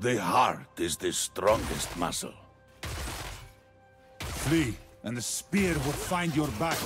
The heart is the strongest muscle. Flee, and the spear will find your back.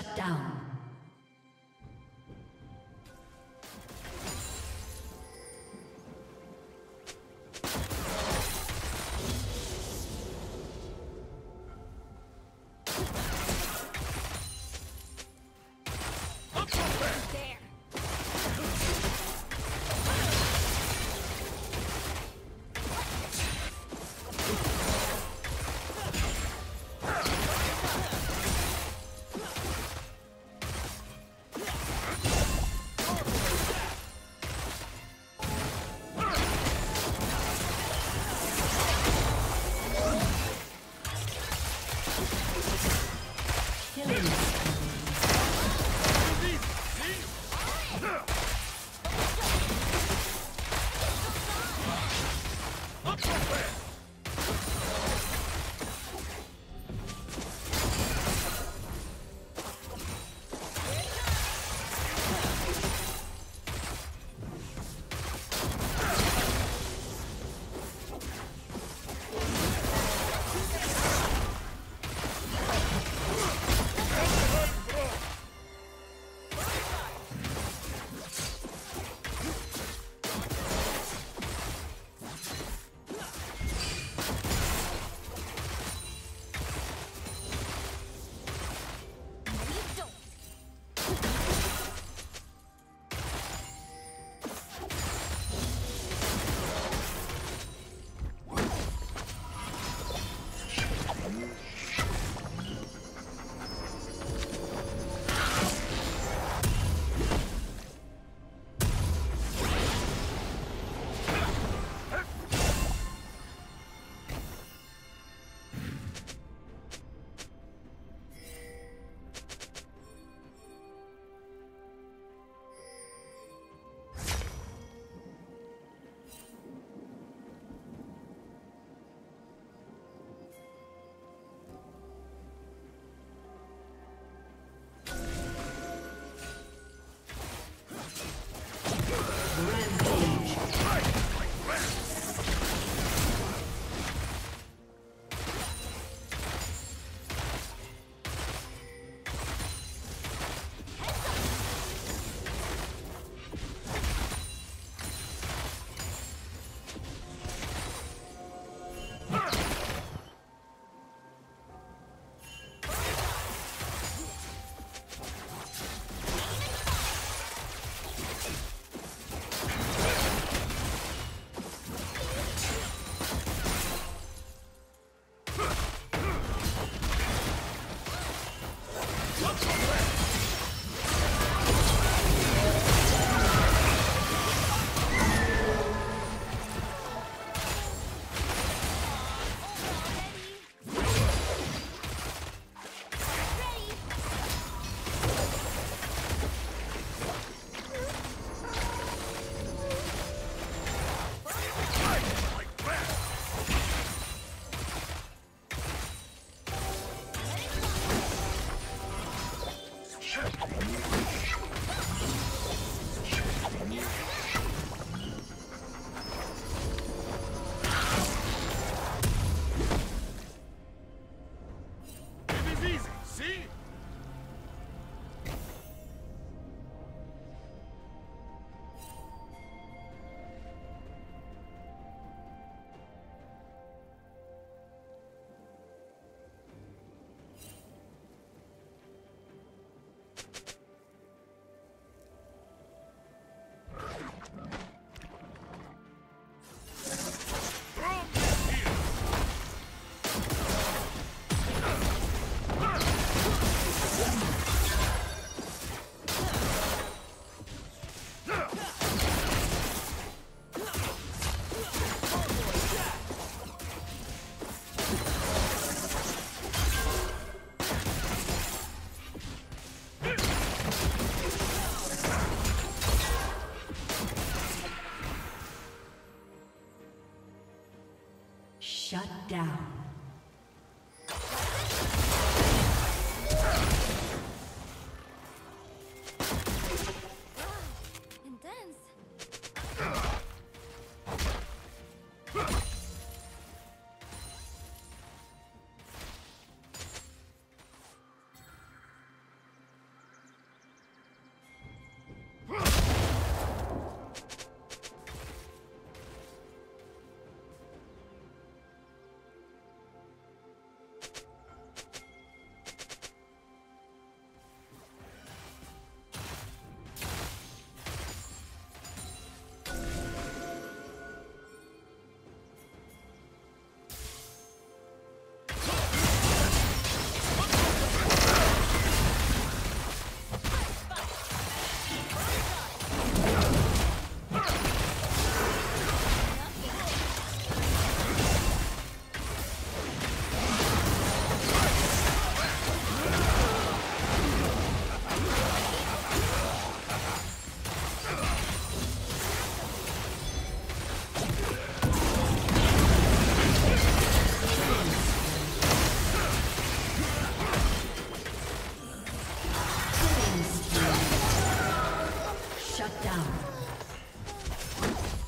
Shut down. Down.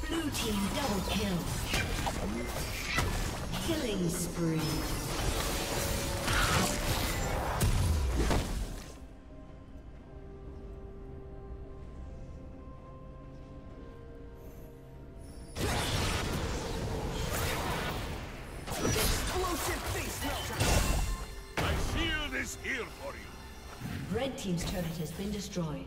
Blue team double kill. Killing spree. Explosive face melter. My shield is here for you. Red team's turret has been destroyed.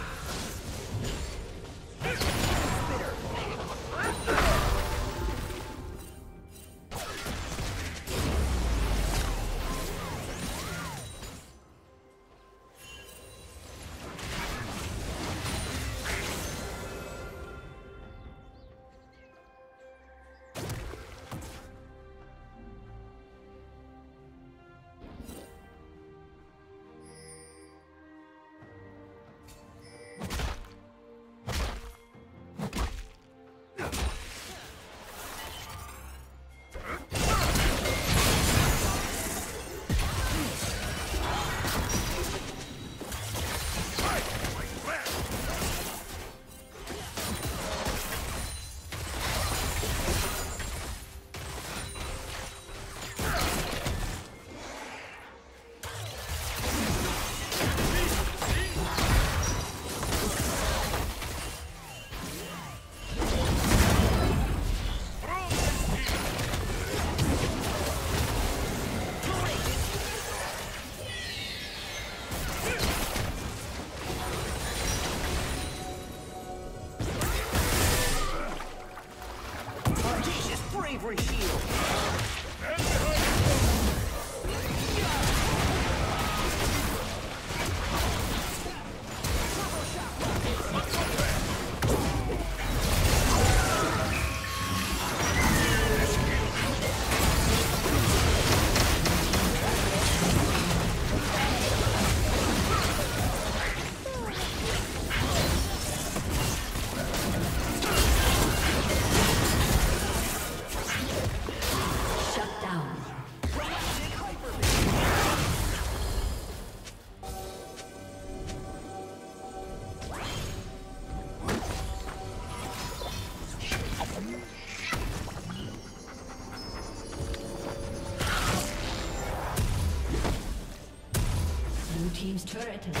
Turret has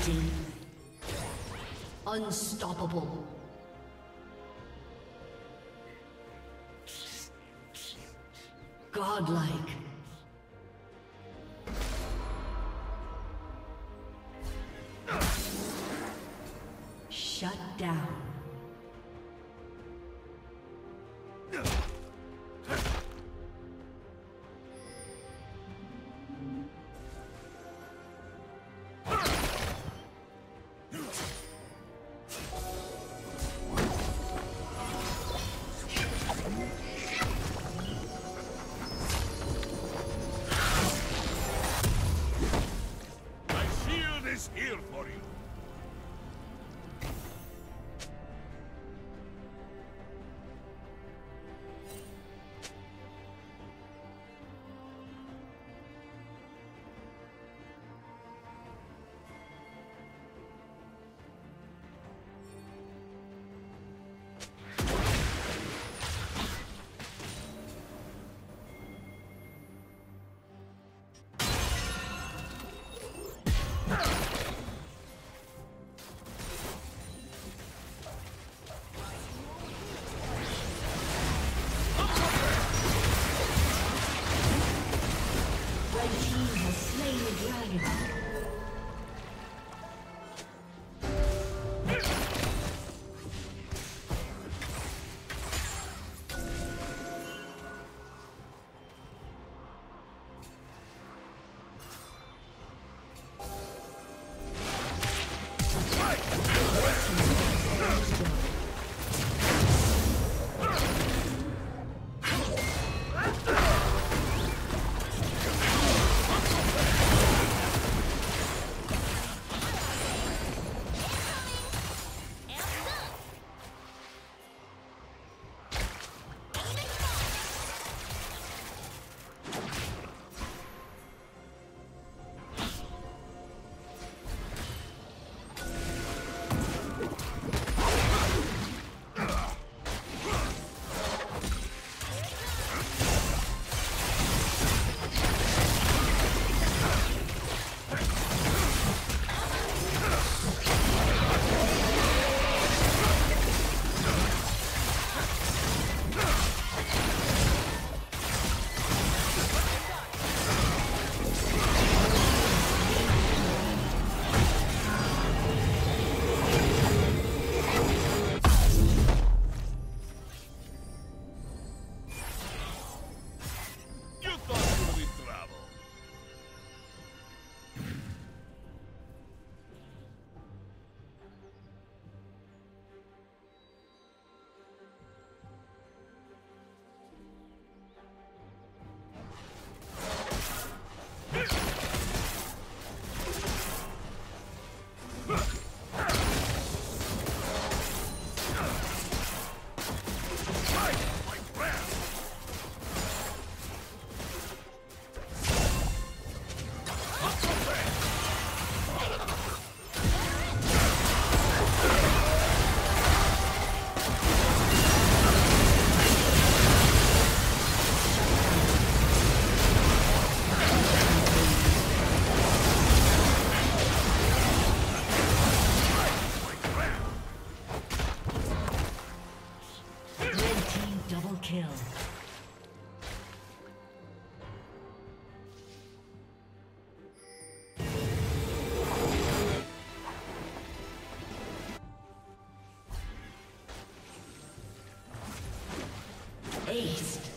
Dominating. Unstoppable. Godlike. Ace.